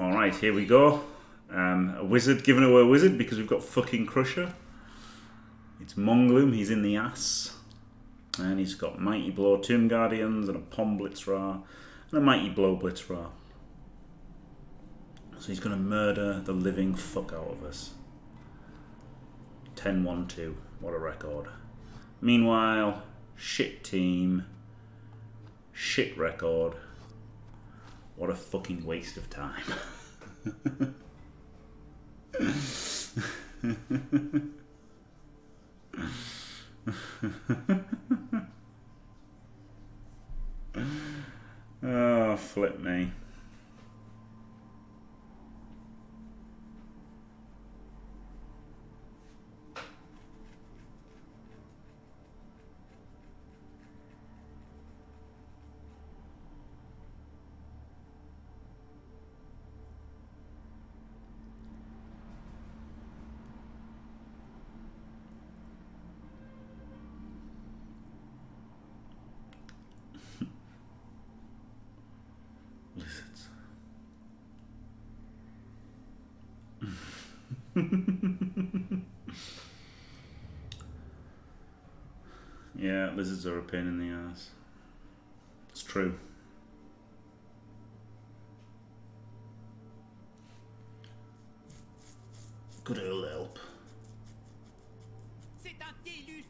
Alright, here we go. Um, a wizard giving away a wizard because we've got fucking Crusher. It's Mongloom, he's in the ass. And he's got Mighty Blow Tomb Guardians and a Pom Blitzra and a Mighty Blow Blitzra. So he's going to murder the living fuck out of us. 10-1-2. What a record. Meanwhile, shit team. Shit record. What a fucking waste of time. oh, flip me. Lizards are a pain in the ass. It's true. Good old help.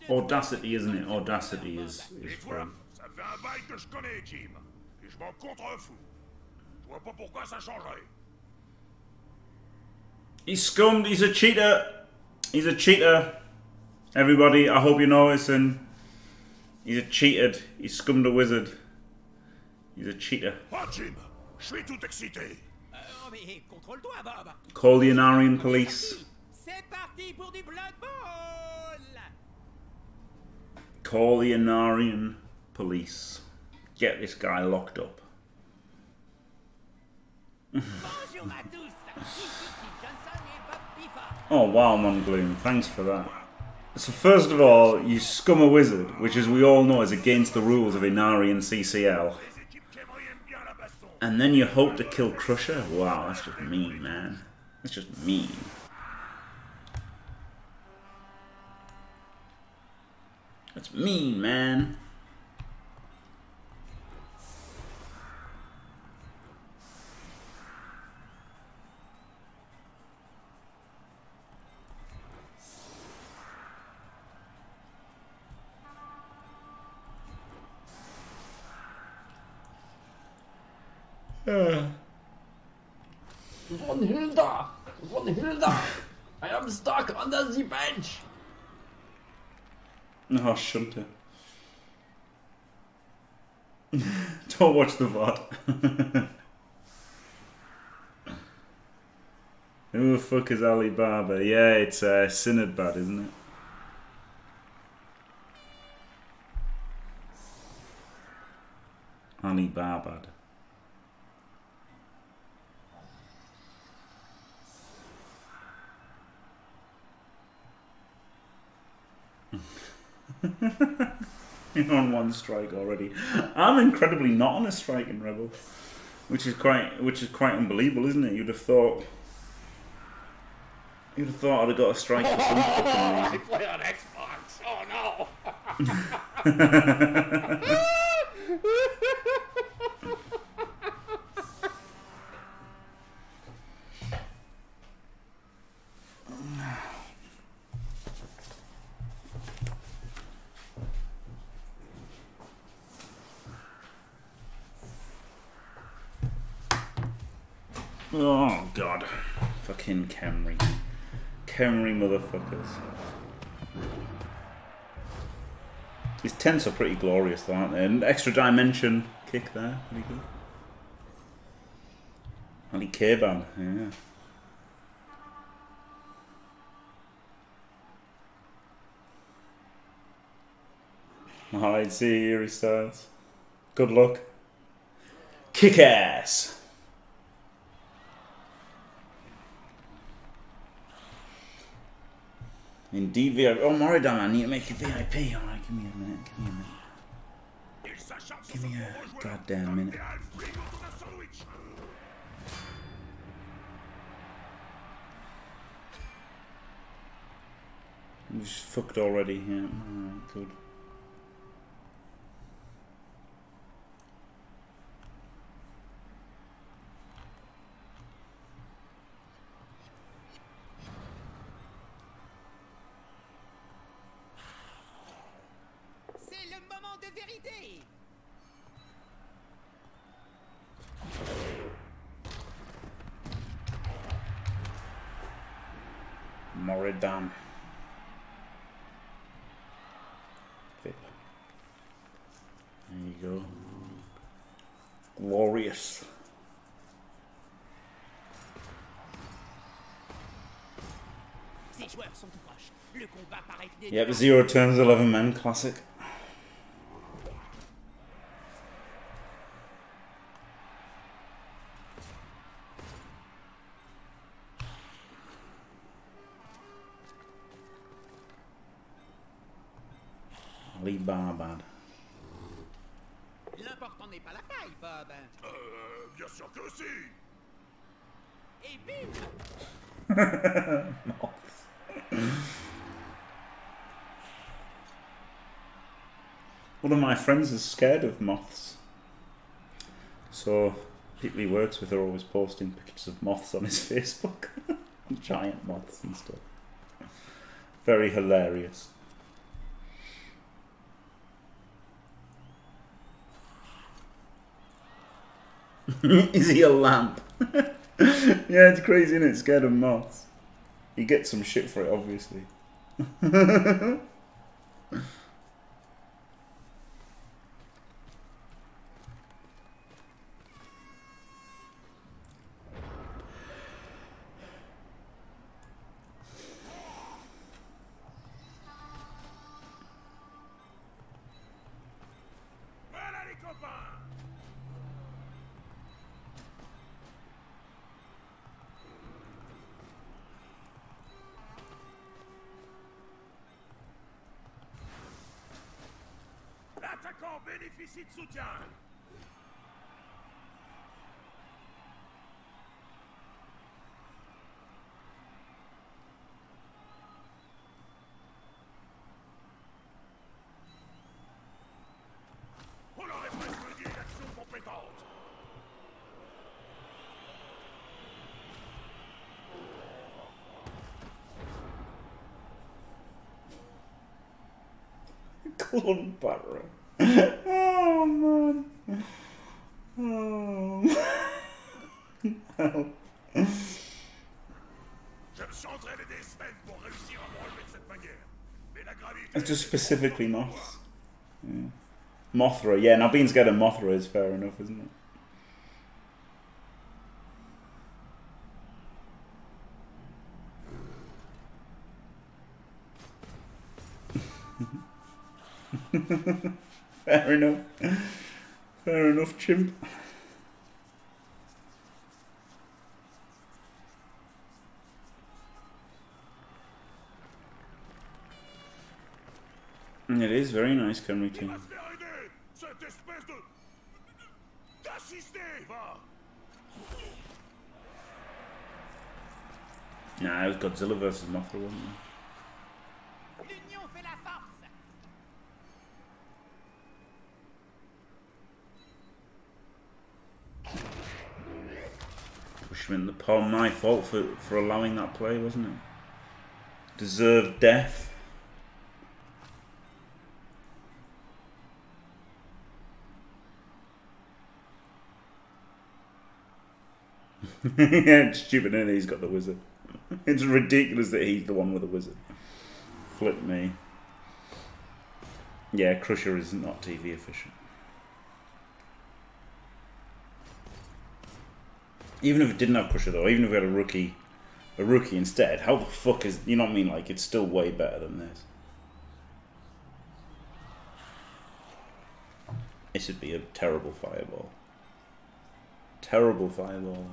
Audacity, isn't it? Audacity is, is Et free. toi, ça fait un bail que je connais Jim. Et je m'en contrefous. Je vois pas pourquoi ça changerait. He's scummed. He's a cheater. He's a cheater. Everybody, I hope you know listen. He's a cheated. He's scummed a wizard. He's a cheater. Jim, je suis tout excité. Mais Bob. Call the Anarian police. C'est parti pour du Blood Call the Anarian police. Get this guy locked up. Bonjour à tous. Ici Steve Johnson et Bob Piffa. Oh wow, Mongloom, thanks for that. So first of all, you scum a wizard, which as we all know is against the rules of Inari and CCL. And then you hope to kill Crusher? Wow, that's just mean, man. That's just mean. That's mean, man. Von Hilda! Von Hilda! I am stuck under the bench! Oh, shunter. Don't watch the VOD. Who the fuck is Alibaba? Yeah, it's uh, Sinadbad, isn't it? Alibaba. You're on one strike already. I'm incredibly not on a strike in Rebel, which is quite which is quite unbelievable, isn't it? You'd have thought. You'd have thought I'd have got a strike for some fucking I play on Xbox! Oh no! Oh god, fucking Khemri, Khemri motherfuckers. His tents are pretty glorious, though, aren't they? An extra dimension kick there, pretty good. Ali K-Ban, yeah. Alright, see you, Yuri Styles. Good luck. Kick ass! In DVIP. Oh, Moridon, I need to make a VIP. Alright, give me a minute. Give me a minute. Give me a goddamn minute. Just fucked already here. Yeah. Alright, good. Yep, zero turns, 11 men, classic. Ali Barbad. L'important n'est pas la taille, Bob. Euh, bien sûr que si Et bim One of my friends is scared of moths. So, people he works with are always posting pictures of moths on his Facebook. Giant moths and stuff. Very hilarious. is he a lamp? yeah, it's crazy, isn't it? Scared of moths. He gets some shit for it, obviously. De cette manière. Mais la gravité... It's just specifically moths. Yeah. Mothra, yeah. Now being scared of Mothra is fair enough, isn't it? fair enough. Fair enough, chimp. Mm, it is very nice, Il team. va se faire aider Cette espèce de... D'assister Nah, it was Godzilla versus Mothra, wasn't it? L'union fait la force Pushman, the palm, my fault for, for allowing that play, wasn't it? Deserved death. yeah, it's stupid, it? He's got the wizard. It's ridiculous that he's the one with the wizard. Flip me. Yeah, Crusher is not TV efficient. Even if it didn't have Crusher though, even if we had a rookie, a rookie instead, how the fuck is you know what I mean? Like it's still way better than this. This would be a terrible fireball. Terrible fireball.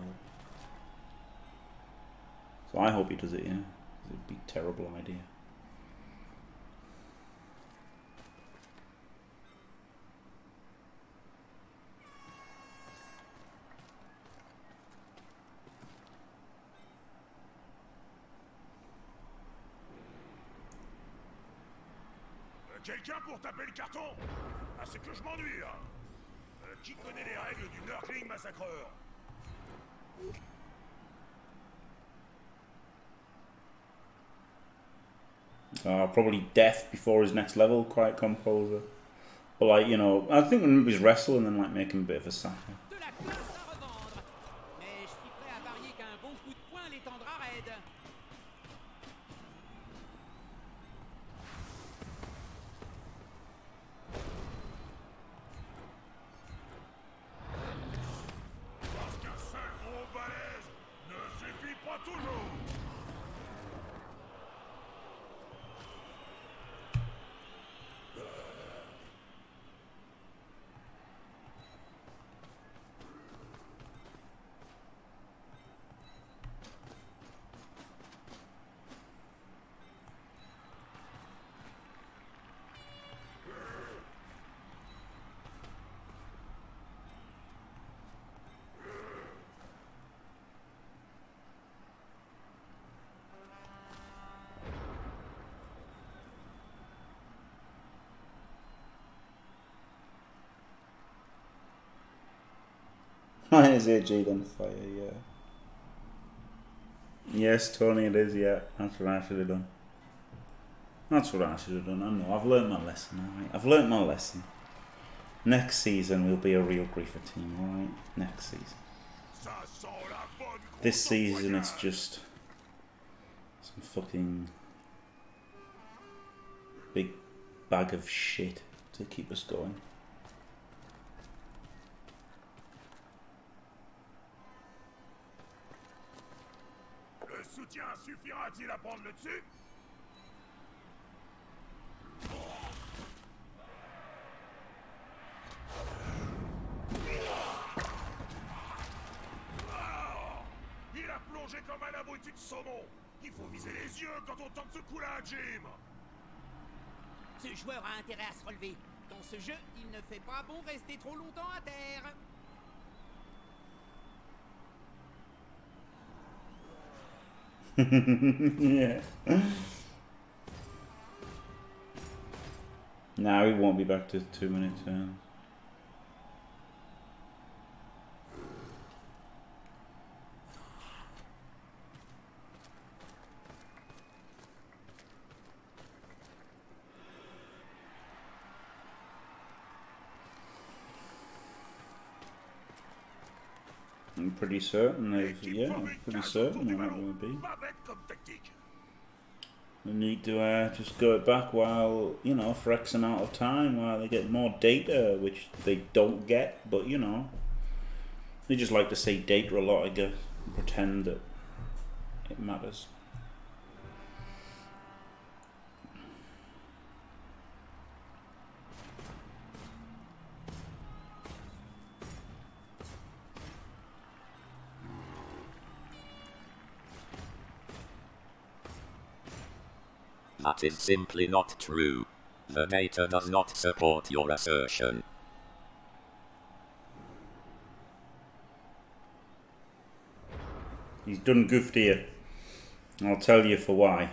So I hope he does it. Yeah, it'd be a terrible idea. Quelqu'un pour taper le carton Ah, c'est que je m'ennuie, là. Euh, qui connaît les règles du Nurgling massacreur Uh, probably death before his next level, quiet composer. But like, you know, I think when he's wrestling and then, like making a bit of a sacker. Is AG on fire, yeah. Yes, Tony, it is, yeah. That's what I should have done. That's what I should have done. I know, I've learnt my lesson, alright? I've learnt my lesson. Next season, we'll be a real griefer team, alright? Next season. This season, it's just some fucking big bag of shit to keep us going. Suffira-t-il à prendre le dessus Ah Il a plongé comme un abruti de saumon Il faut viser les yeux quand on tente ce coup-là, Jim Ce joueur a intérêt à se relever. Dans ce jeu, il ne fait pas bon rester trop longtemps à terre. yeah. Now he won't be back to two minute turns. Pretty certain they've, yeah, I'm pretty certain ballon. will be. They need to uh, just go it back while, you know, for X amount of time while they get more data, which they don't get, but, you know, they just like to say data a lot, I guess, pretend that it matters. That is simply not true. The data does not support your assertion. He's done goofed here. I'll tell you for why.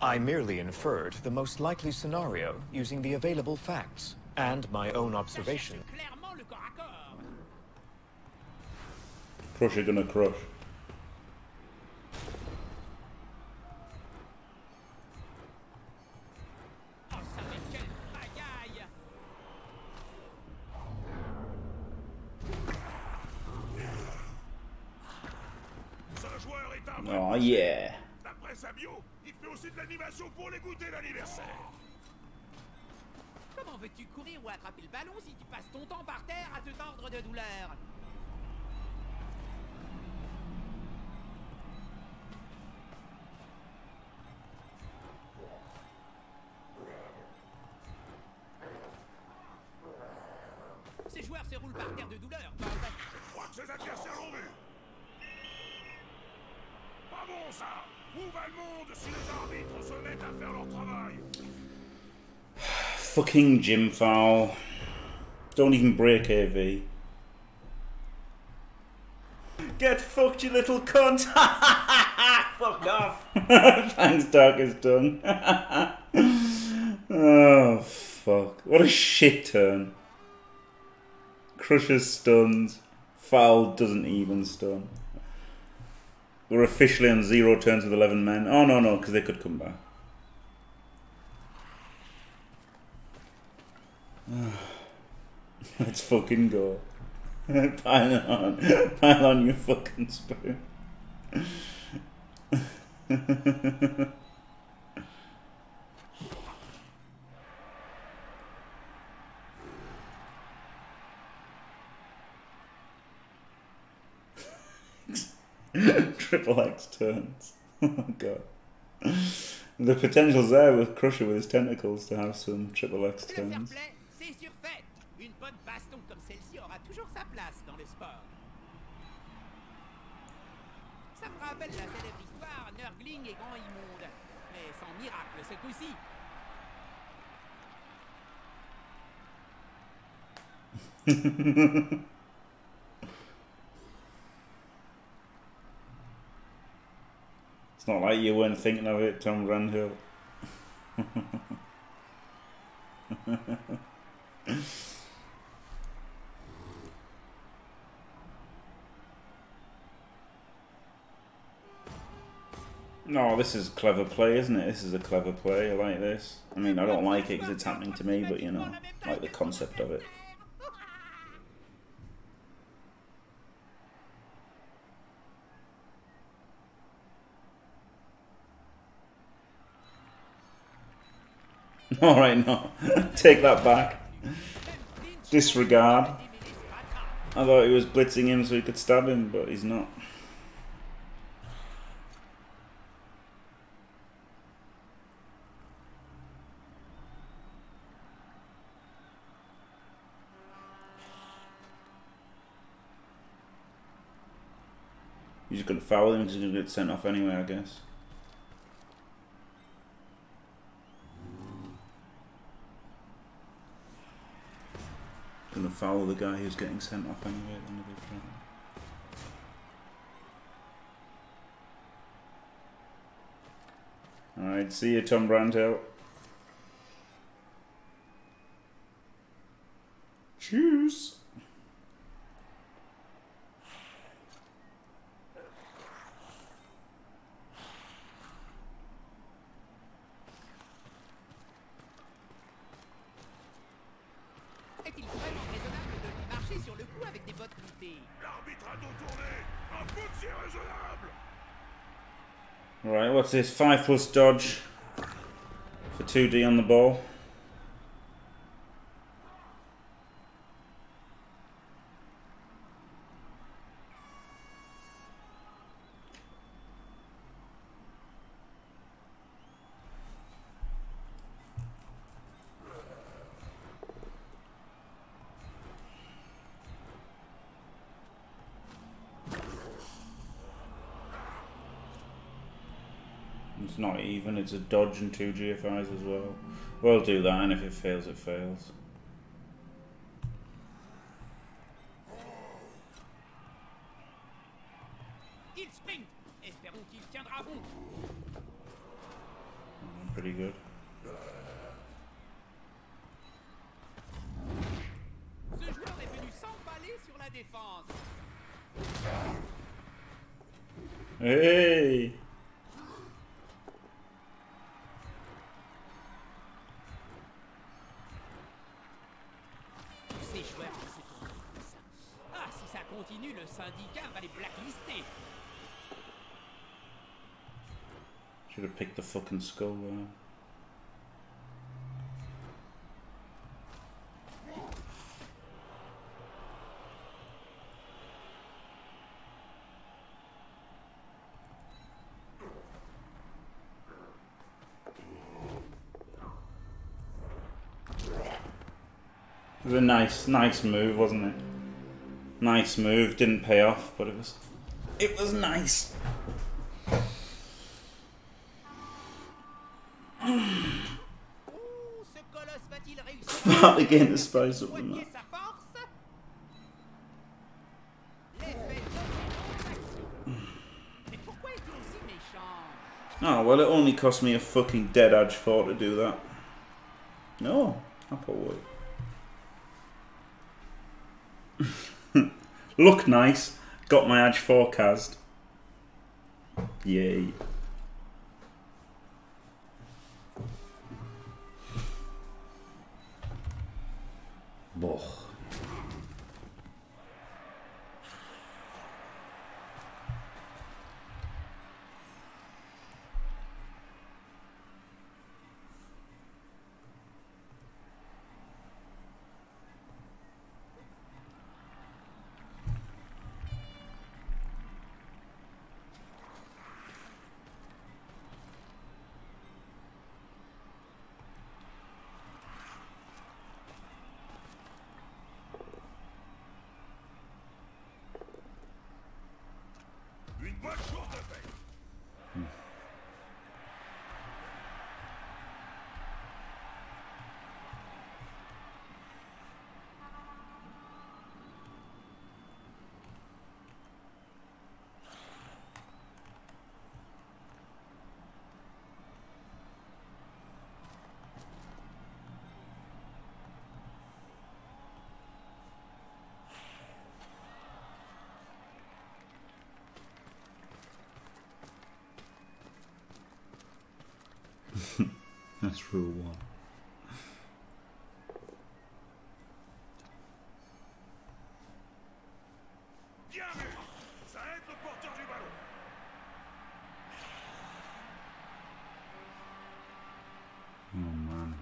I merely inferred the most likely scenario using the available facts and my own observation. Cherche clairement le à. Crusher gonna crush. Pour les goûter d'anniversaire. Comment veux-tu courir ou attraper le ballon si tu passes ton temps par terre à te tordre de douleur? Ces joueurs se roulent par terre de douleur. Je crois que ses adversaires l'ont vu. Pas bon ça Où va le monde si les arbitres se mettent à faire leur travail Fucking Jim foul. Don't even break AV. Get fucked, you little cunt! Fuck off! Thanks, Darkest Tongue. oh, fuck. What a shit turn. Crusher stuns. Foul doesn't even stun. We're officially on zero turns with 11 men. Oh, no, no, because they could come back. Let's fucking go. pile on. Pile on your fucking spoon. Triple X turns. Oh god. The potential's there with Crusher with his tentacles to have some Triple X turns. c'est surfait. Une bonne baston comme celle-ci aura toujours sa place dans le sport. Ça me rappelle la célèbre histoire Nurgling et Grand Immonde. Mais sans miracle ce coup-ci. It's not like you weren't thinking of it, Tom Randhill. No, oh, this is clever play, isn't it? This is a clever play. I like this. I mean, I don't like it because it's happening to me, but you know, I like the concept of it. All right, no, take that back. Disregard. I thought he was blitzing him so he could stab him, but he's not. He's just gonna foul him because he's gonna get sent off anyway, I guess. Gonna foul the guy who's getting sent off anyway. at the end of the turn. Alright, see you, Tom Brandhill. Right, what's this? 5 plus dodge for 2D on the ball. It's not even, it's a dodge and two GFIs as well. We'll do that, and if it fails, it fails. Picked the fucking skull. It was a nice, nice move, wasn't it? Nice move, didn't pay off, but it was, it was nice. start again, I suppose, or not. Oh, well, it only cost me a fucking dead edge four to do that. No, Applewood. Look nice. Got my edge forecast. Yay. Ballon. Oh man.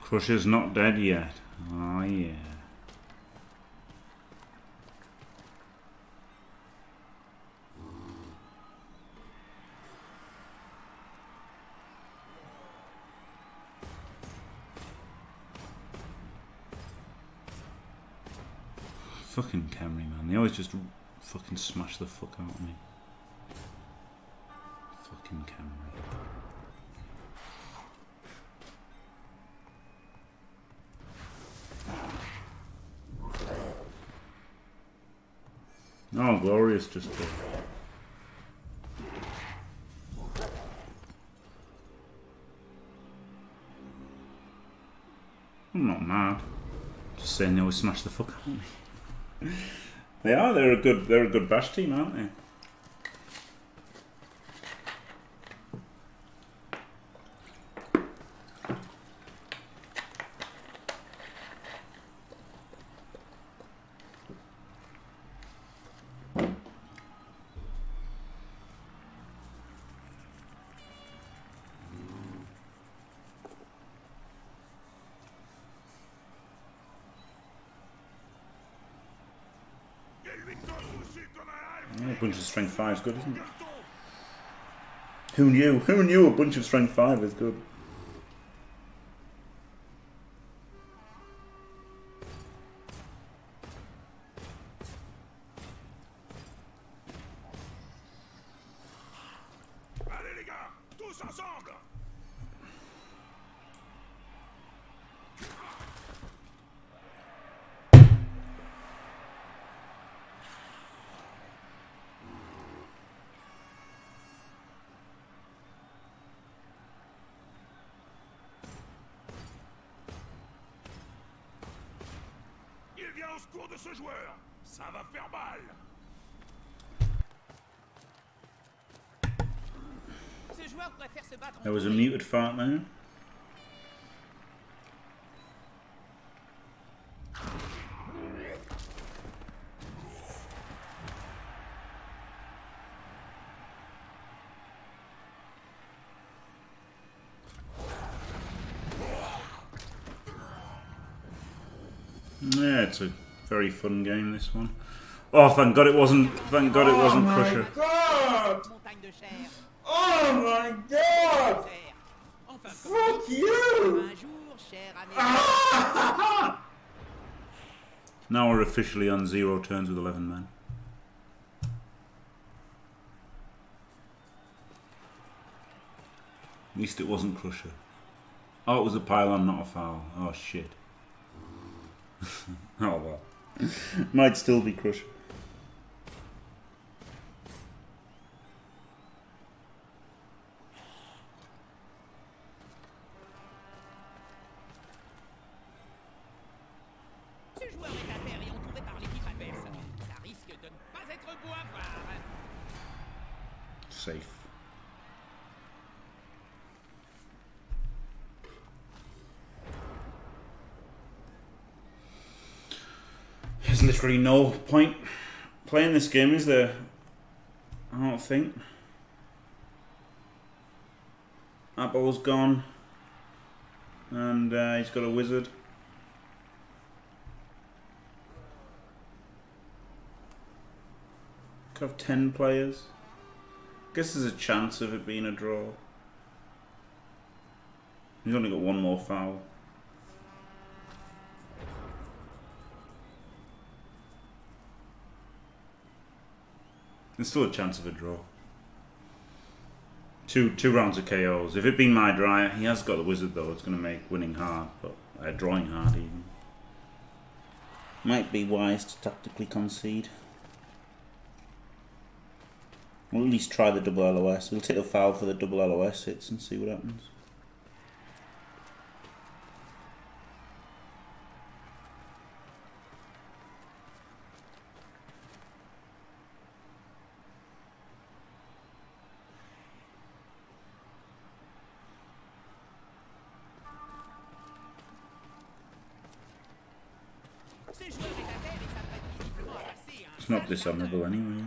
Crusher's not dead yet. Oh yeah. Fucking Khemri man, they always just fucking smash the fuck out of me. Fucking camera. Oh, glorious! Just uh, I'm not mad. Just saying they always smash the fuck out of me. they are. They're a good. They're a good bash team, aren't they? Il y a huit tonnes dessus comme un Yeah, a bunch of strength five is good, isn't it? Who knew? Who knew a bunch of strength five is good? There was a tournée. muted fart there. Yeah, it's a very fun game. This one. Oh, thank God it wasn't. Thank God it wasn't oh Crusher. God! Montagne de chair. Oh my god! Fuck you! Now we're officially on zero turns with 11 men. At least it wasn't Crusher. Oh, it was a pile on, not a foul. Oh, shit. Oh well. Might still be Crusher. Literally no point playing this game, is there? I don't think. That ball's gone. And uh, he's got a wizard. Could have 10 players. Guess there's a chance of it being a draw. He's only got one more foul. There's still a chance of a draw. Two two rounds of KOs. If it been my dryer, he has got the wizard though. It's going to make winning hard, but uh, drawing hard even. Might be wise to tactically concede. We'll at least try the double LOS. We'll take the foul for the double LOS hits and see what happens. Face Ouais Oui oui.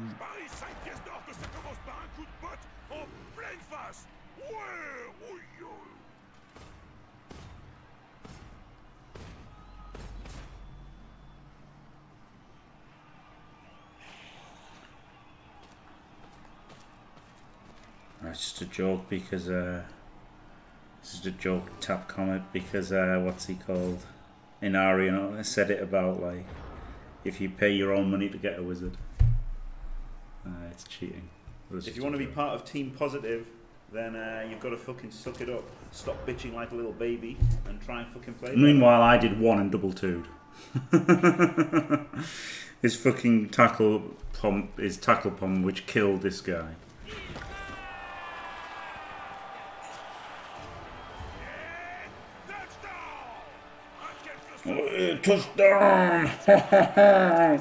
That's just a joke because uh, it's just a joke tap comment because uh, what's he called? Inari, you know, said it about like if you pay your own money to get a wizard, it's cheating. If you want to be part of Team Positive, then uh, you've got to fucking suck it up. Stop bitching like a little baby and try and fucking play. better. Meanwhile, I did one and double two'd. his fucking tackle pump, his tackle pump, which killed this guy. Touchdown Touchdown!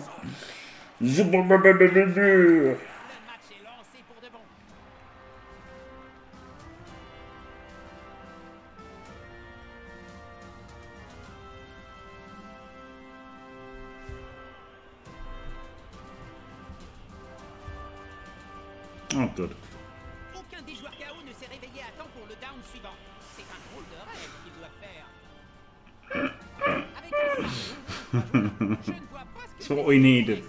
We needed.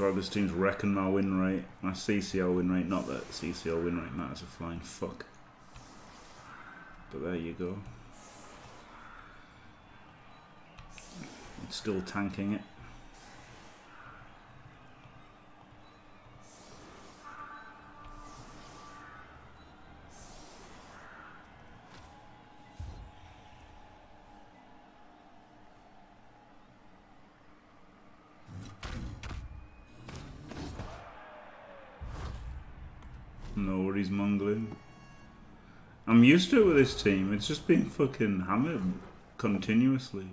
This team's reckon my win rate. My CCL win rate. Not that CCL win rate matters a flying fuck. But there you go. It's still tanking it. No worries, mongling. I'm used to it with this team. It's just been fucking hammered continuously.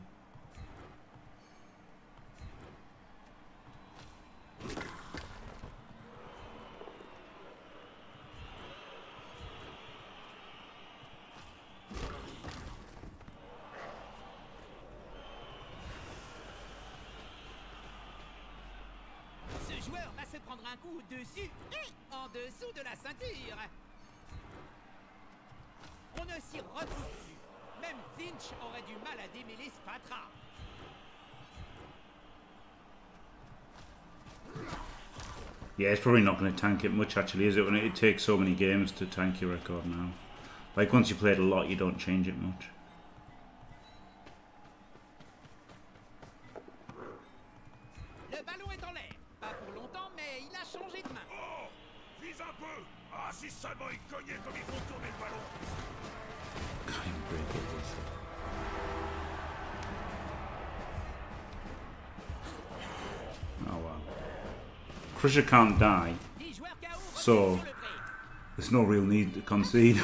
It's probably not going to tank it much, actually, is it? When it, takes so many games to tank your record now. Like, once you played a lot, you don't change it much. Crusher can't die, So- there's no real need to concede.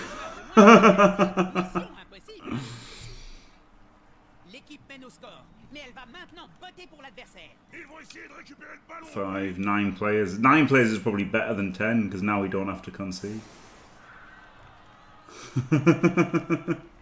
Five, nine players. Nine players is probably better than ten because now we don't have to concede.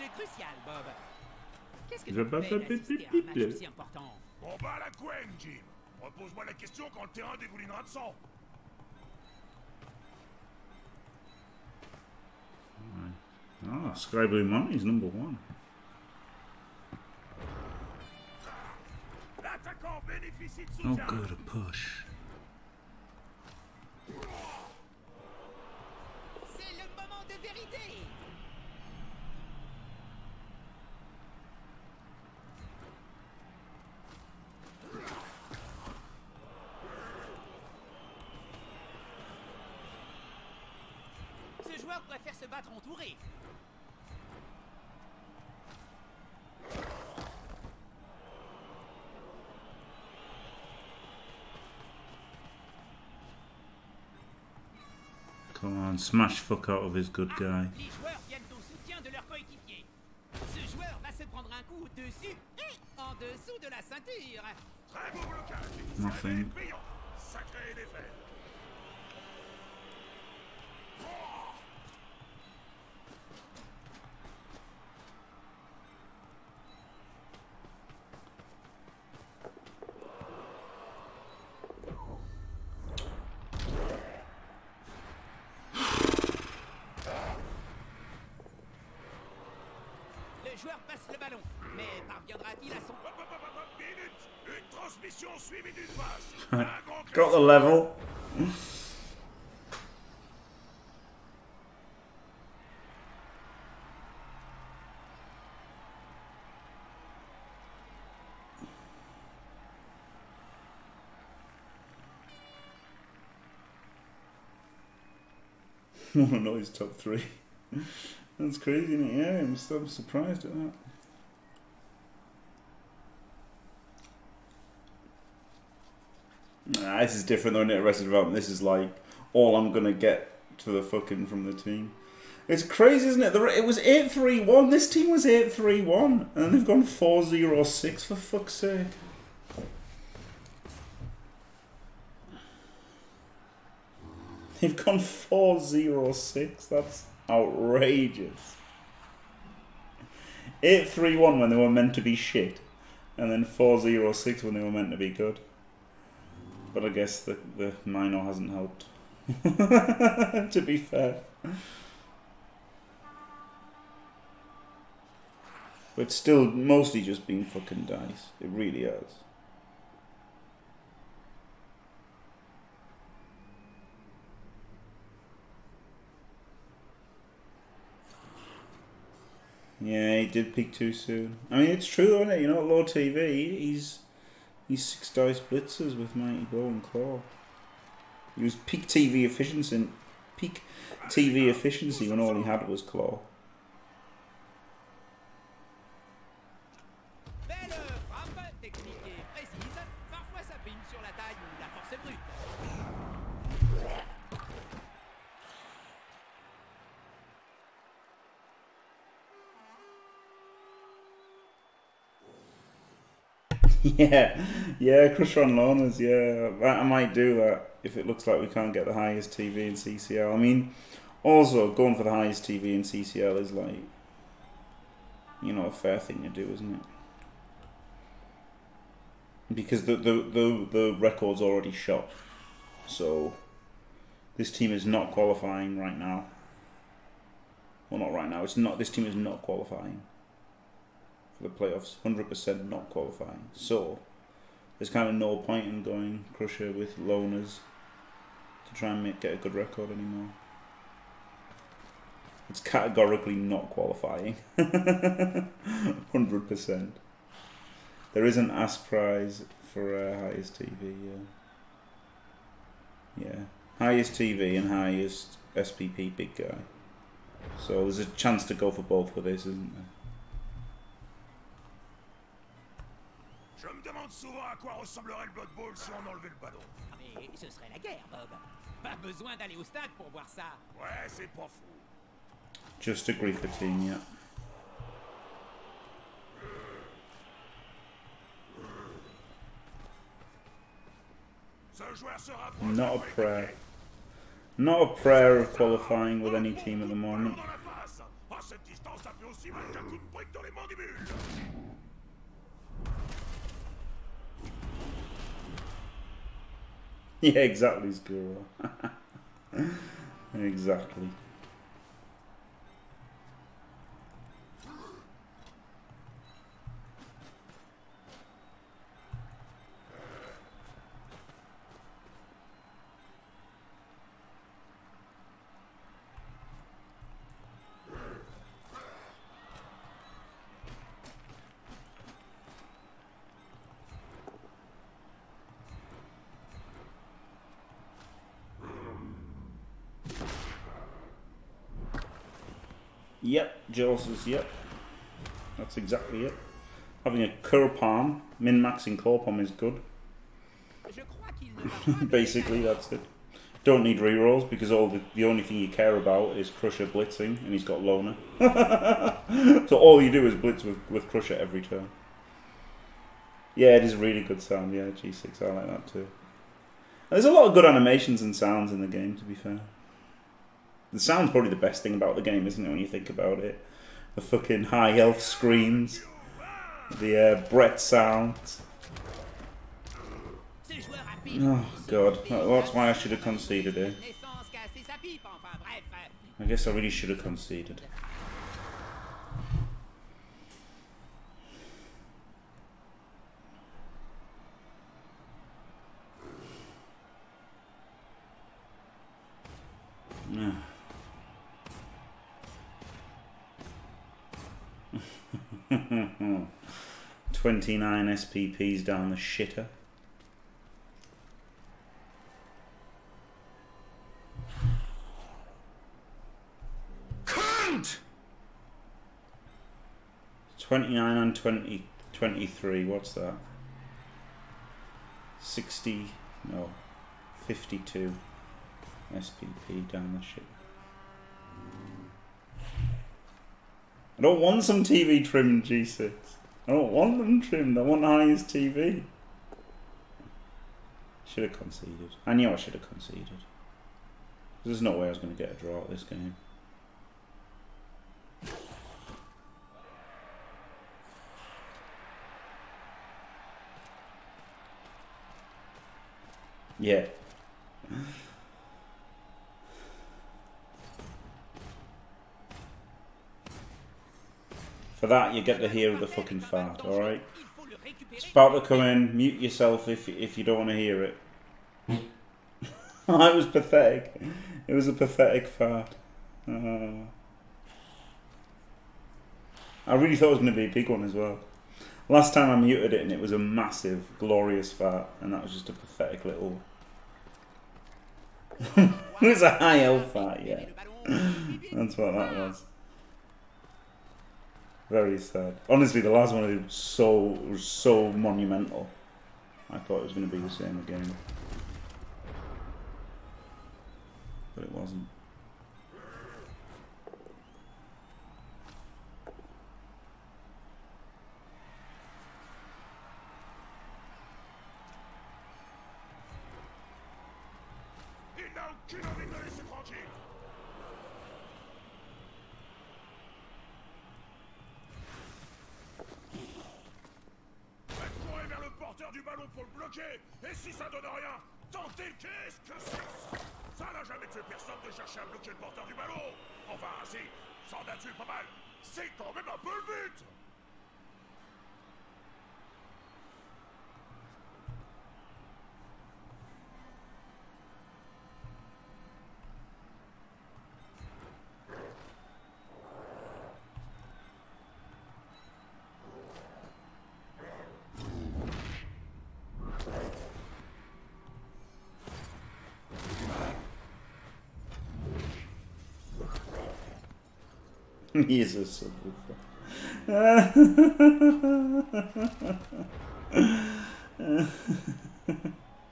match crucial, Bob. Qu'est-ce que Je- tu fais d'assister à un match aussi important. Bon bah la Gwen, Jim. Repose-moi la question quand le terrain dégoulinera de sang. Oh, Sky Blue Money's number one. L'attaquant bénéficie de Oh, soutien. good, a push. C'est le moment de vérité Ce joueur préfère se battre entouré. Come on, smash fuck out of his good guy. Les joueurs viennent au soutien de leur coéquipier. Ce joueur va se prendre un coup dessus et en dessous de la ceinture. Très beau blocage Nothing. Got the level. To know his top three? That's crazy, it? Yeah, I'm, I'm surprised at that. Nah, this is different though, isn't it? Arrested Development. This is like all I'm gonna get to the fucking from the team. It's crazy, isn't it? The, it was eight three one. This team was eight three one, and they've gone four zero six for fuck's sake. They've gone four zero six. That's outrageous. Eight three one when they were meant to be shit, and then four zero six when they were meant to be good. But I guess the the minor hasn't helped. to be fair. But still mostly just being fucking dice. It really is. Yeah, he did peak too soon. I mean, it's true, isn't it? You know, low TV, he's he's six dice blitzers with Mighty Blow and Claw. He was peak TV efficiency, peak TV efficiency when all he had was Claw. Yeah, yeah, Crusher on. Yeah, that, I might do that if it looks like we can't get the highest TV in CCL. I mean, also going for the highest TV in CCL is like, you know, a fair thing to do, isn't it? Because the the the, the record's already shot, so this team is not qualifying right now. Well, not right now. It's not. This team is not qualifying the playoffs. Hundred percent not qualifying. So there's kind of no point in going Crusher with loners to try and make, get a good record anymore. It's categorically not qualifying. Hundred percent. There is an AS prize for uh, highest TV. Yeah. Yeah. Highest TV and highest SPP big guy. So there's a chance to go for both with this, isn't there? Je me demande souvent à quoi ressemblerait le Blood Bowl si on enlevait le ballon. Ah, Mais ce serait la guerre, Bob. Pas besoin d'aller au stade pour voir ça. Ouais, c'est pas fou. Just agree for team, yeah. Ce joueur se rapproche. Not a prayer. Not a prayer of qualifying with any team at the moment. Yeah, exactly, exactly. Yep, Joel says yep. That's exactly it. Having a Kurpalm, min-maxing Corpom is good. Basically, that's it. Don't need rerolls because all the, the only thing you care about is Crusher blitzing, and he's got Loner. so all you do is blitz with, with Crusher every turn. Yeah, it is a really good sound. Yeah, G6, I like that too. And there's a lot of good animations and sounds in the game, to be fair. The sound's probably the best thing about the game, isn't it, when you think about it? The fucking high elf screams, the uh, Brett pipe. Oh, God. That's why I should have conceded it. I guess I really should have conceded. 29 SPPs down the shitter. Cunt! 29 and 20, 23, what's that? 60, no, 52 SPP down the ship. I don't want some TV trim, G6. Oh, I don't want them trimmed, I want highest TV. Should have conceded. I knew I should have conceded. There's no way I was going to get a draw at this game. Yeah. For that, you get to hear the fucking fart, alright? It's about to come in. Mute yourself if if you don't want to hear it. it was pathetic. It was a pathetic fart. Uh, I really thought it was going to be a big one as well. Last time I muted it and it was a massive, glorious fart, and that was just a pathetic little. it was a high elf fart, yeah. That's what that was. Very sad. Honestly, the last one was so was so monumental. I thought it was going to be the same again, but it wasn't. Et si ça donne rien Tentez Qu'est-ce que c'est ça? Ça n'a jamais tué personne de chercher à bloquer le porteur du ballon. Enfin, si, ça en a tué pas mal. C'est quand même un peu le a subwoofer.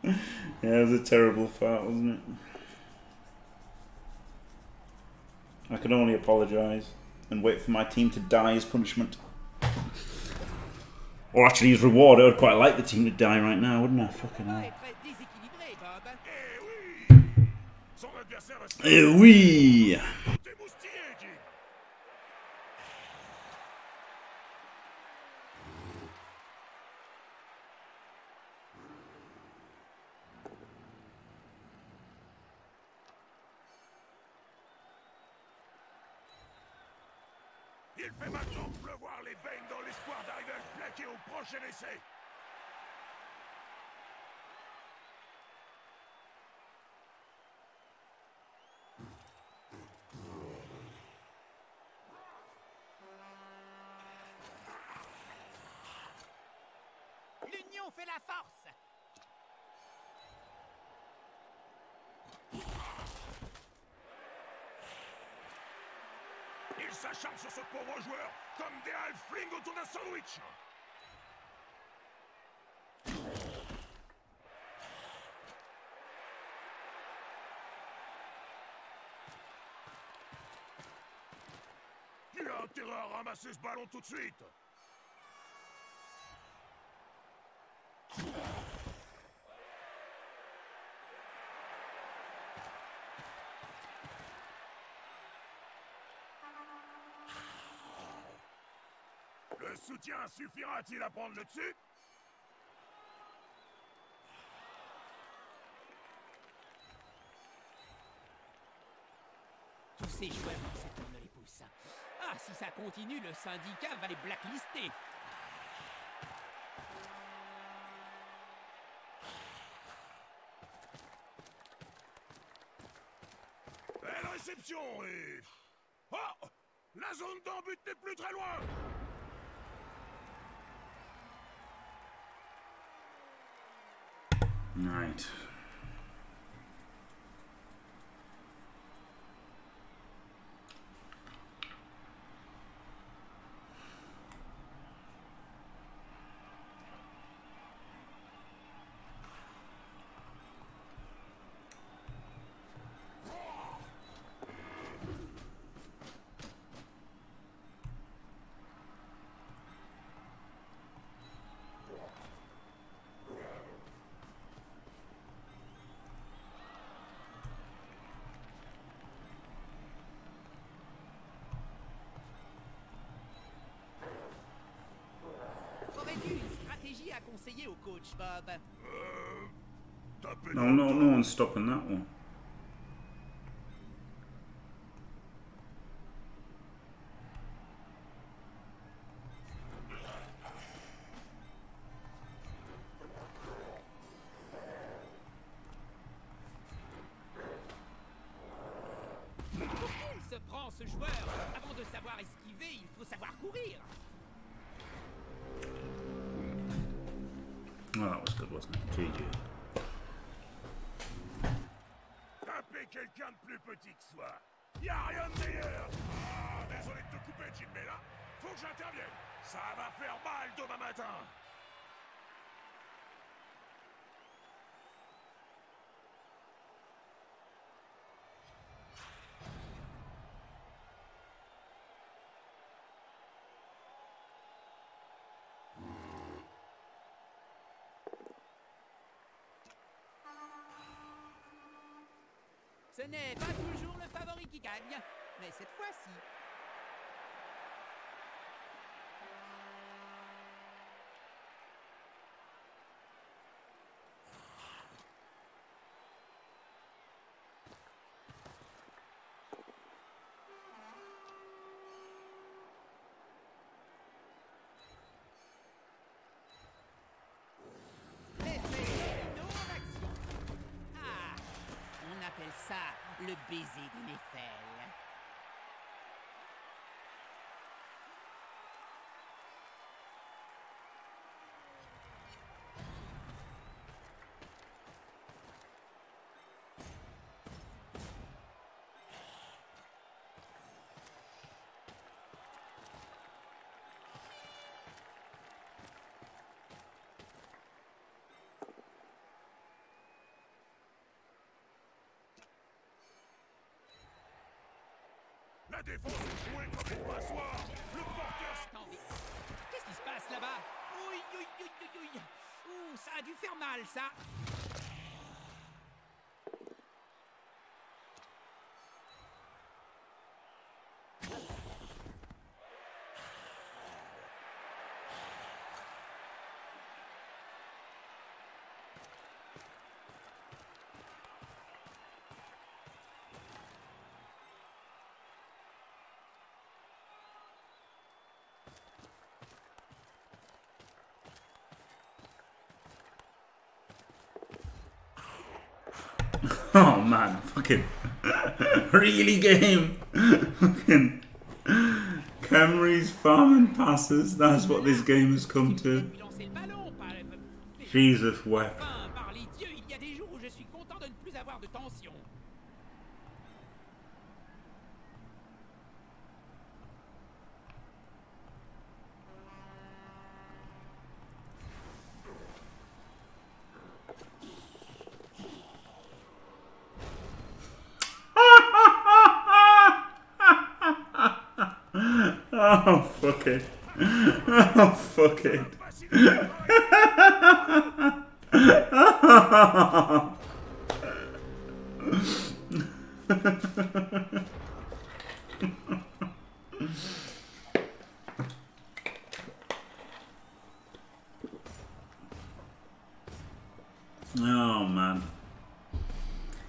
yeah, it was a terrible fart, wasn't it? I can only apologise and wait for my team to die as punishment. Or actually, as reward, I would quite like the team to die right now, wouldn't I? Fucking hell. Eh oui Il fait maintenant pleuvoir les beignes dans l'espoir d'arriver à le plaquer au prochain essai. L'union fait la force. Il s'acharne sur ce pauvre joueur comme des halflings autour d'un sandwich. Il a intérêt à ramasser ce ballon tout de suite? Le soutien suffira-t-il à prendre le dessus Tous ces joueurs dans cette tourne les pouces. Ah, si ça continue, le syndicat va les blacklister. Belle réception et... Oh La zone d'embut n'est plus très loin Right. Conseiller au coach, Bob Tapez No, no, no one's stopping that one. Ce n'est pas toujours le favori qui gagne, mais cette fois-ci. L'effet non-action. Ah, on appelle ça le baiser de Néphel. Défense est jouée comme une passoire. Le porteur Attendez. Qu'est-ce qui se passe là-bas. Ouh, ça a dû faire mal, ça. Oh man, fucking really game. fucking Khemri's farming passes. That's what this game has come to. Jesus wept. Enfin, par les dieux, il y a des jours où je suis content de ne plus avoir de tension. Oh fuck it. Oh fuck it. Oh man.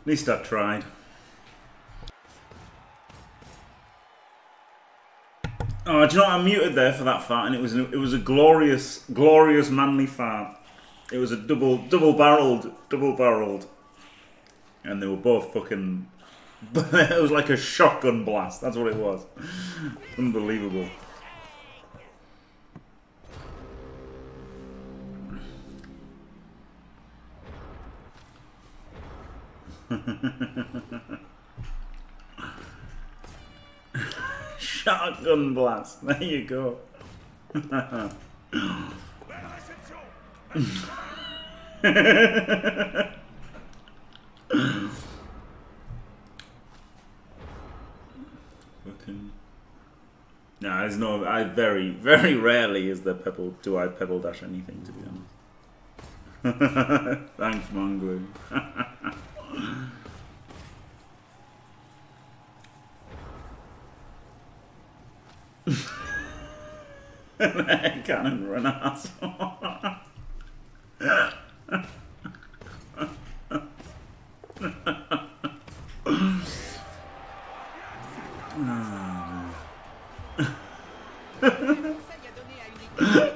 At least I tried. Oh, do you know what? I muted there for that fart, and it was it was a glorious, glorious manly fart. It was a double, double barreled, double barreled, and they were both fucking. it was like a shotgun blast. That's what it was. Unbelievable. Shotgun blast. There you go. Fucking. No, there's no. I very, very rarely is there pebble. Do I pebble dash anything? To be honest. Thanks, Mongo. Cannon run asshole.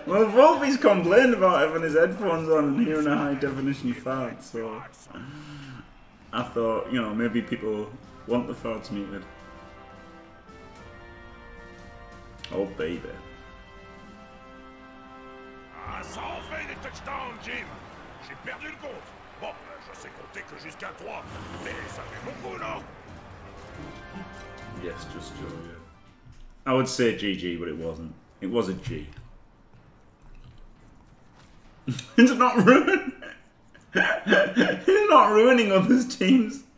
Well, Volby's complained about having his headphones on and hearing a high definition fart, so I thought, you know, maybe people want the farts muted. Oh baby. Ah, ça en fait des touchdowns, Jim J'ai perdu le compte. Bon, je sais compter que jusqu'à 3, mais ça fait beaucoup, non Yes, just Joe. I would say GG, but it wasn't. It was a G. it's not ruin. it's not ruining others' teams.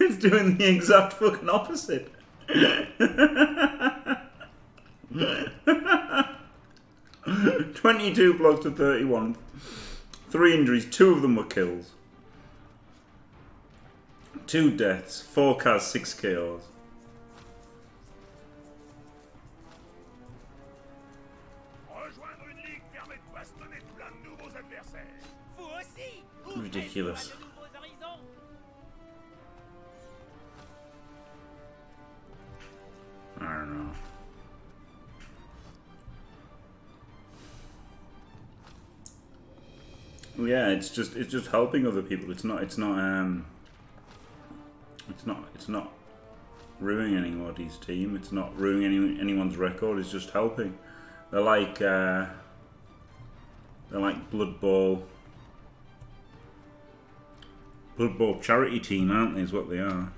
It's doing the exact fucking opposite. Twenty-two blocks to thirty-one. Three injuries. Two of them were kills. Two deaths. Four cars. Six KOs. Rejoindre Yeah, it's just it's just helping other people. It's not it's not um it's not it's not ruining anybody's team. It's not ruining any, anyone's record. It's just helping. They're like uh, they're like Blood Bowl Blood Bowl charity team, aren't they? Is what they are.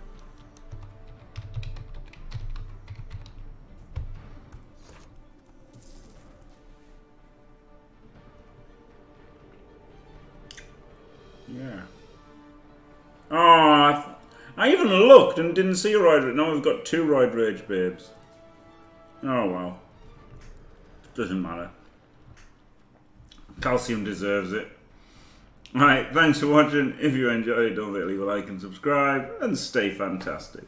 I even looked and didn't see a Ride Rage. Now we've got two Ride Rage babes. Oh well. Doesn't matter. Calcium deserves it. Right, thanks for watching. If you enjoyed, don't forget to leave a like and subscribe, and stay fantastic.